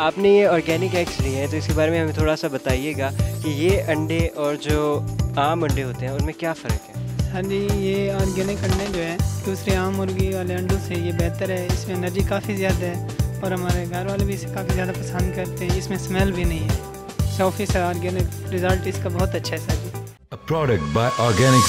आपने ये organic eggs लिए हैं तो इसके बारे में हमें थोड़ा सा बताइएगा कि ये अंडे और जो आम अंडे होते हैं उनमें क्या फ़र्क है? हाँ जी ये ऑर्गेनिक अंडे जो है दूसरे आम मुर्गी वाले अंडों से ये बेहतर है। इसमें एनर्जी काफ़ी ज़्यादा है और हमारे घर वाले भी इसे काफ़ी ज़्यादा पसंद करते हैं। इसमें स्मेल भी नहीं है। सौ से ऑर्गेनिक रिज़ल्ट इसका बहुत अच्छा है sir ji A product by Organic